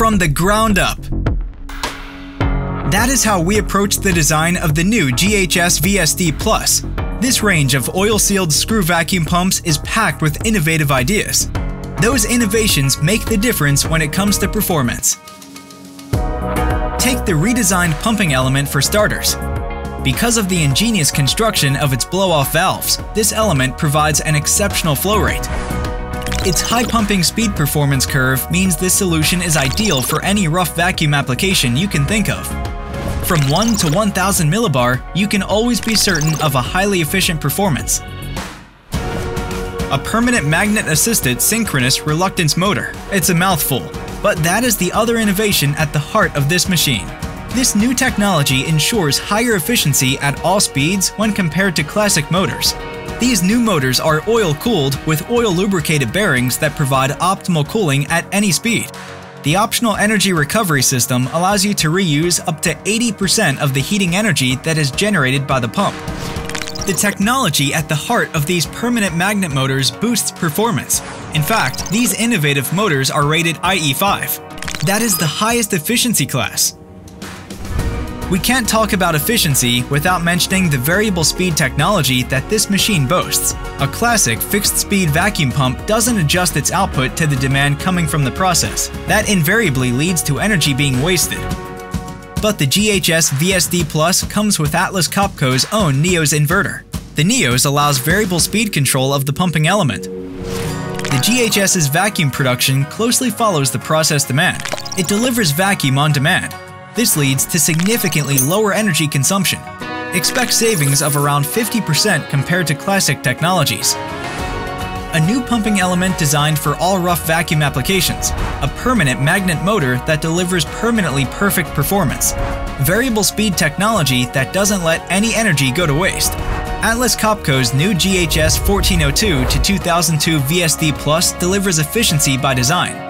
from the ground up. That is how we approach the design of the new GHS VSD Plus. This range of oil-sealed screw vacuum pumps is packed with innovative ideas. Those innovations make the difference when it comes to performance. Take the redesigned pumping element for starters. Because of the ingenious construction of its blow-off valves, this element provides an exceptional flow rate. Its high pumping speed performance curve means this solution is ideal for any rough vacuum application you can think of. From 1 to 1000 millibar, you can always be certain of a highly efficient performance. A permanent magnet-assisted synchronous reluctance motor. It's a mouthful, but that is the other innovation at the heart of this machine. This new technology ensures higher efficiency at all speeds when compared to classic motors. These new motors are oil-cooled with oil-lubricated bearings that provide optimal cooling at any speed. The optional energy recovery system allows you to reuse up to 80% of the heating energy that is generated by the pump. The technology at the heart of these permanent magnet motors boosts performance. In fact, these innovative motors are rated IE5. That is the highest efficiency class. We can't talk about efficiency without mentioning the variable speed technology that this machine boasts. A classic fixed-speed vacuum pump doesn't adjust its output to the demand coming from the process. That invariably leads to energy being wasted. But the GHS VSD Plus comes with Atlas Copco's own Neos inverter. The Neos allows variable speed control of the pumping element. The GHS's vacuum production closely follows the process demand. It delivers vacuum on demand, this leads to significantly lower energy consumption. Expect savings of around 50% compared to classic technologies. A new pumping element designed for all rough vacuum applications, a permanent magnet motor that delivers permanently perfect performance, variable speed technology that doesn't let any energy go to waste. Atlas Copco's new GHS 1402 to 2002 VSD Plus delivers efficiency by design,